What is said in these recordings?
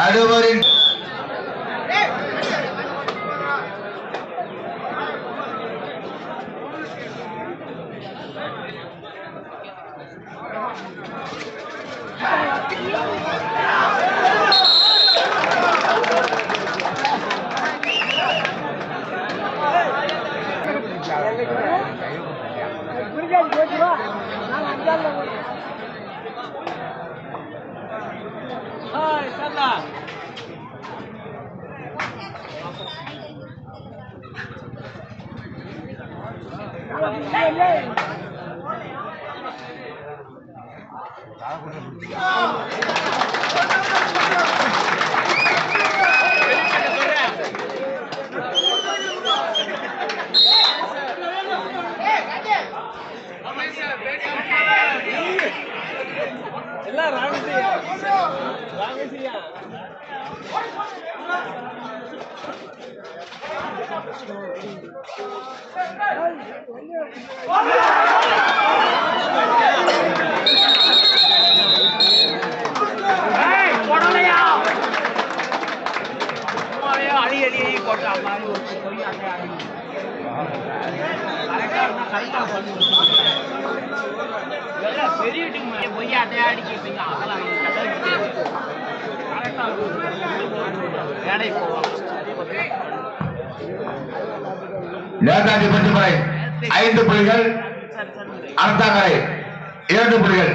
நடுவரின் பெரிய டீம் போய் அதை அடிக்கிறீங்க அதெல்லாம் கரெக்டா வேலை போவோம் நேதாஜி பட்டுமலை ஐந்து புள்ளிகள் அறத்தாங்கரை இரண்டு புள்ளிகள்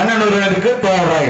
கண்ணனூருக்கு தேவை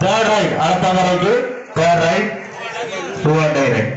தேர்ட் ரைட் அடுத்த raid third raid two hundred raid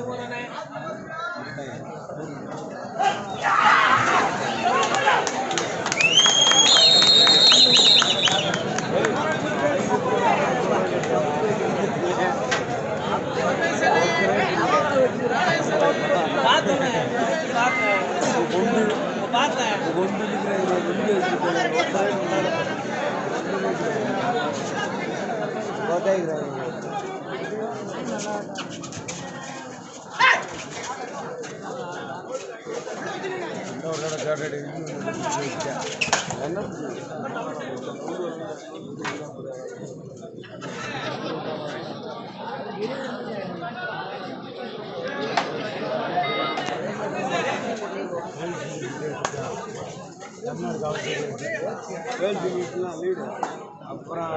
they want to அப்புறம்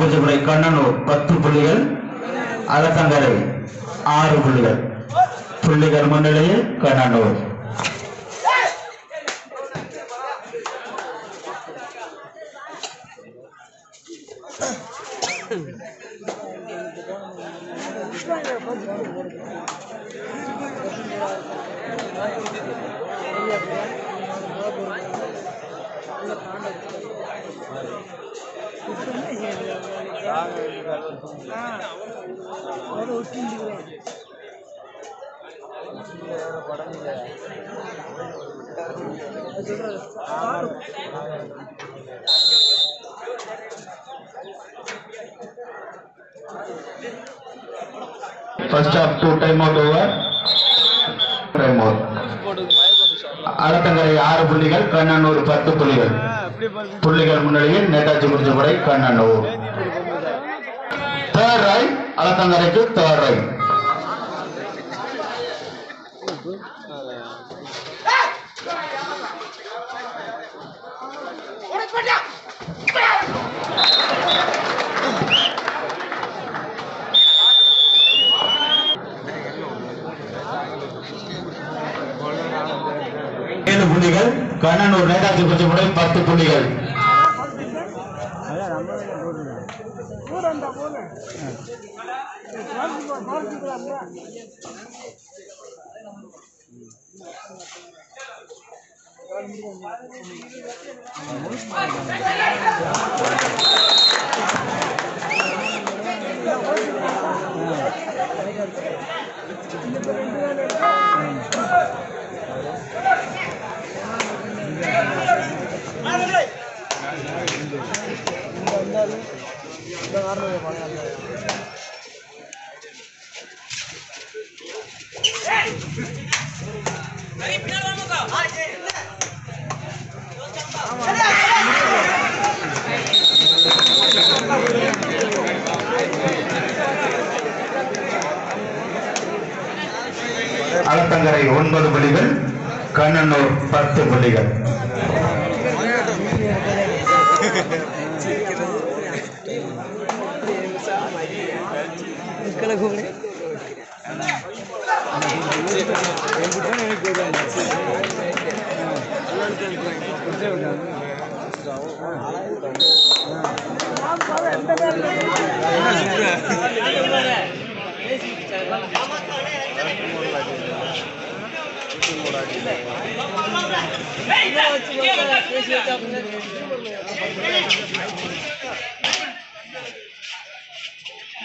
பூஜைப்படை கண்ணனூர் பத்து புள்ளிகள். அகத்தங்கரை ஆறு புள்ளிகள். புள்ளிகள் முன்னிலையில் Kannanur first half two time out over time out Alathangarai ஆறு புள்ளிகள் கண்ணனூர் பத்து புள்ளிகள். புள்ளிகள் முன்னிலையில் நேதாஜி முடிஞ்ச முடிச்சபடை கண்ணனூர் தேர்ட் ரைட் அலத்தங்கரைக்கு தேர்ட் ரைட் அதிபதி முறை பத்து புள்ளிகள் அலத்தங்கரை ஒன்பது புள்ளிகள் கண்ணனூர் பத்து புள்ளிகள் வேலை கூப்பிடு பேசி வச்சா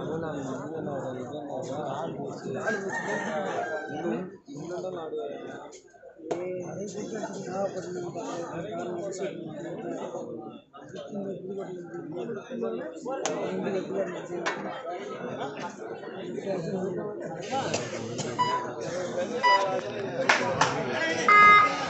கண்ணனூருக்கு தேர்ட்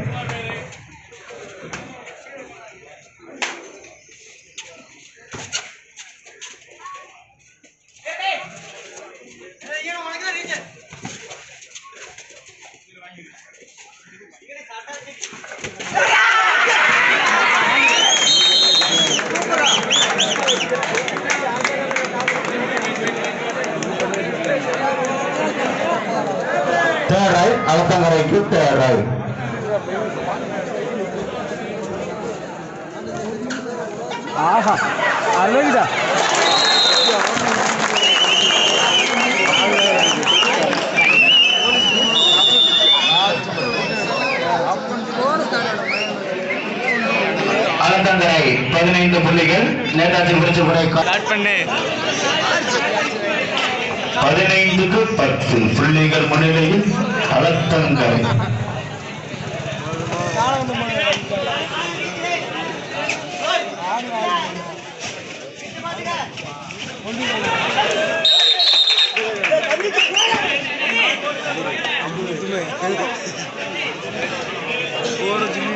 அலத்தங்கரைக்கு ரைட் ஆஹா அழகுடா. அலத்தங்கரை பதினைந்து புள்ளிகள் நேதாஜி பண்ணு. பதினைந்துக்கு பத்து புள்ளிகள் முன்னிலையில் பலத்தம் கரை ஒரு ஜில்லி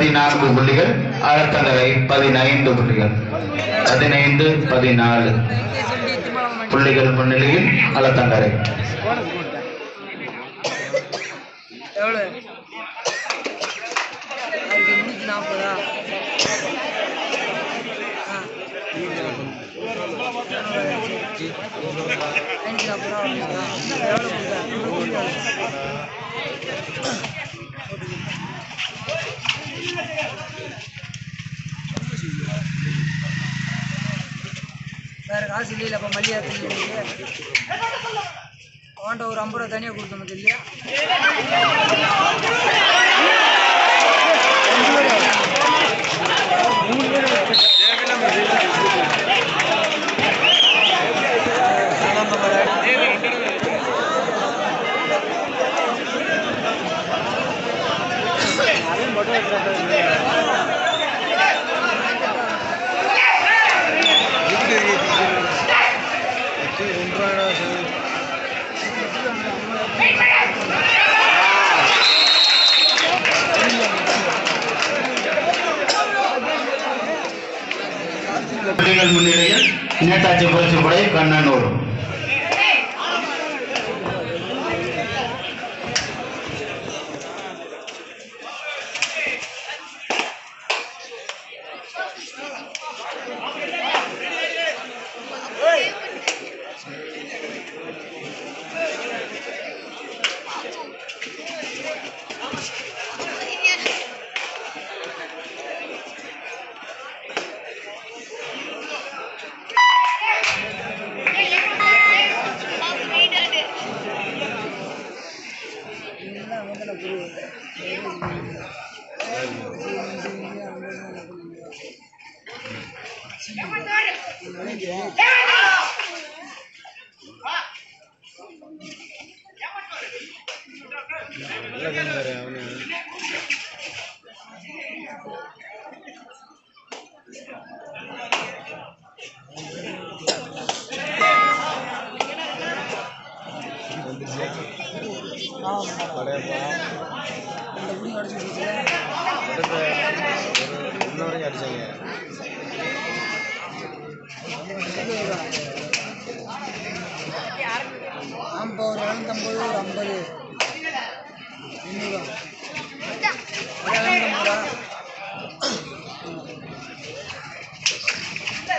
பதினான்கு புள்ளிகள் அலத்தங்கரை பதினைந்து புள்ளிகள். பதினைந்து பதினாலு புள்ளிகள் முன்னிலையில் அலத்தங்கரை. இல்லையில அப்போ மல்லியா தண்ணி அவன்கிட்ட ஒரு ஐம்பது ரூபா தனியாக கொடுத்தோம் இல்லையா புலிகள் முன்னிலையில் நேதாஜி புரட்சிப்படை கண்ணனூர். Yeah.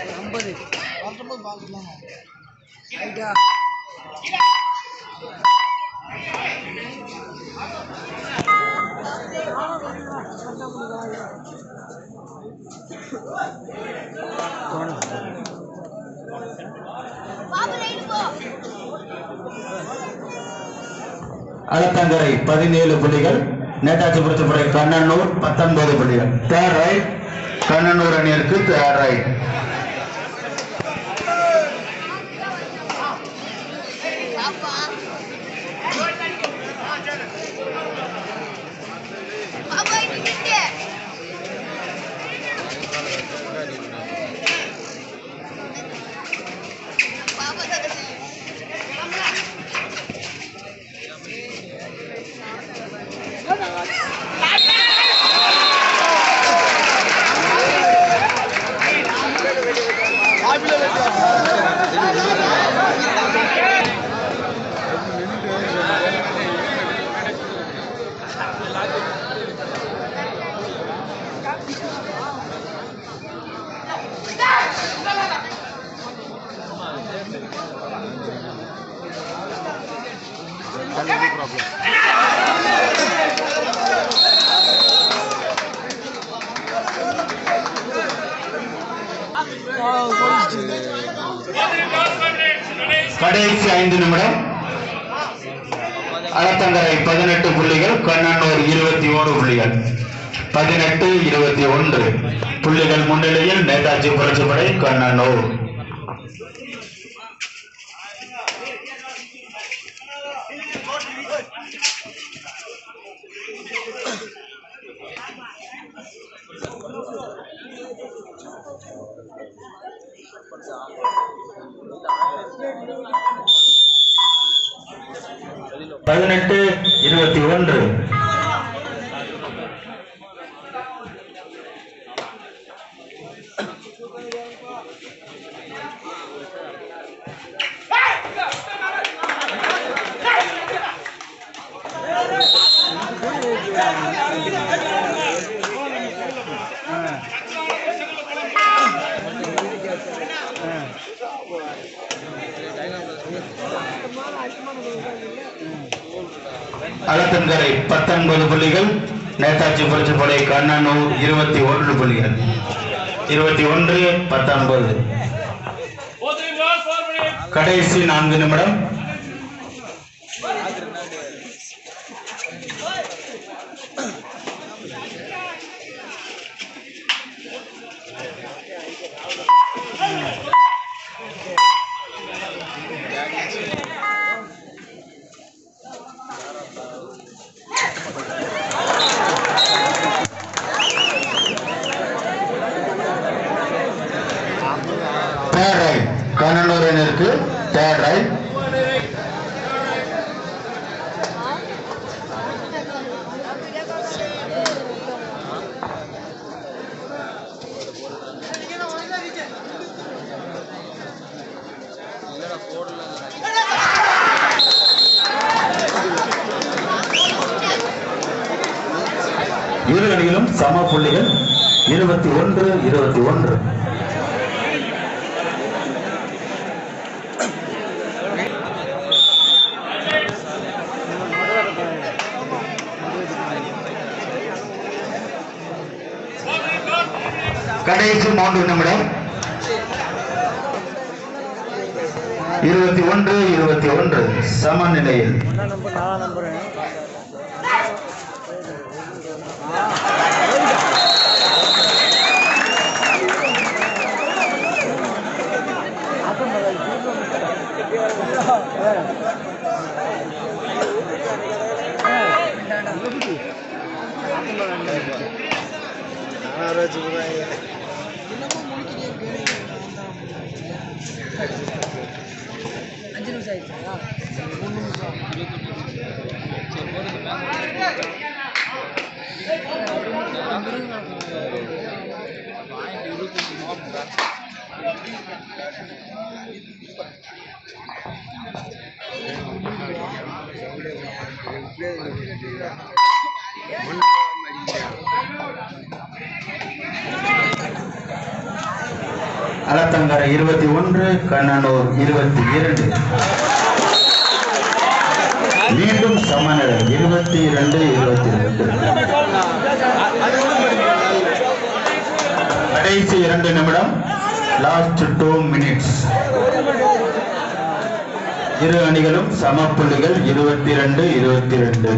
ரூபா ஒரு ஐம்பது. ரைட்டா அழுத்தங்கரை பதினேழு புள்ளிகள் நேதாஜி புரட்சி கண்ணனூர் பத்தொன்பது புள்ளிகள். Third right Kannanur அணியிற்கு third raid I'm like, Alathangarai பதினெட்டு புள்ளிகள் கண்ணனூர் இருபத்தி ஓரு புள்ளிகள். பதினெட்டு இருபத்தி ஒன்று புள்ளிகள் முன்னிலையில் நேதாஜி புரட்சிப்படை கண்ணனூர். பதினெட்டு இருபத்தி ஒன்று Come on, come on, come on. Alathankarai பத்தொன்பது புள்ளிகள் நேதாஜி புரட்சிப்படை கண்ணனூர் இருபத்தி ஒன்று புள்ளிகள். இருபத்தி ஒன்று பத்தொன்பது. கடைசி நான்கு நிமிடம் தேர்ட் ரைட் கண்ணனூரனிற்கு தேர்ட் ரைட் இரு அணிகளும் சம புள்ளிகள் இருபத்தி ஒன்று இருபத்தி ஒன்று கடைசி மூன்று நிமிடம் இருபத்தி ஒன்று இருபத்தி ஒன்று. சமநிலையில். என்ன நம்பர் நிமிஷம் அலத்தங்கரை இருபத்தி ஒன்று கண்ணனூர் இருபத்தி இரண்டு. மீண்டும் சமநிலை. இருபத்தி இரண்டு இருபத்தி ரெண்டு கடைசி இரண்டு நிமிடம். லாஸ்ட் டூ மினிட்ஸ் இரு அணிகளும் சம புள்ளிகள் இருபத்தி ரெண்டு இருபத்தி ரெண்டு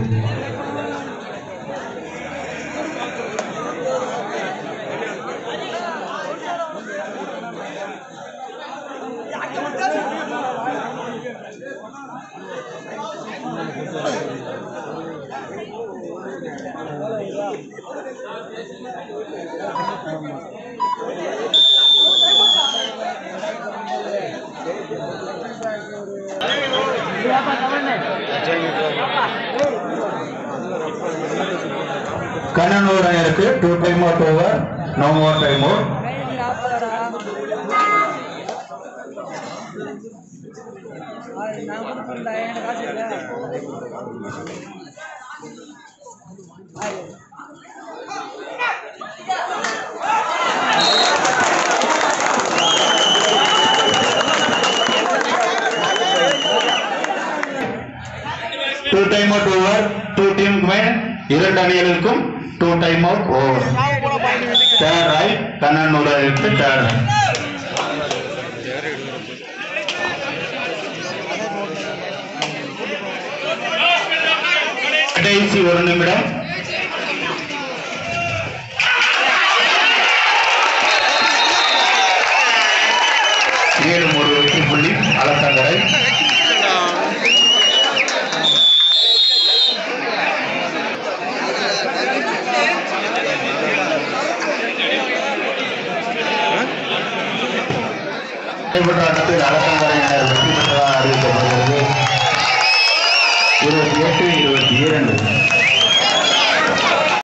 Kannanur அணியிற்கு two time out over no more time out two time out over two team man இரண்டு அணிகளுக்கும் two time out over third raid Kannan அணிக்கு தேர்ட் ரைட் கடைசி ஒரு நிமிடம். மேலும் ஒரு வெற்றி புள்ளி அலத்தங்கரை நடைபெற்ற ஆட்டத்தில் அலத்தங்கரையினர்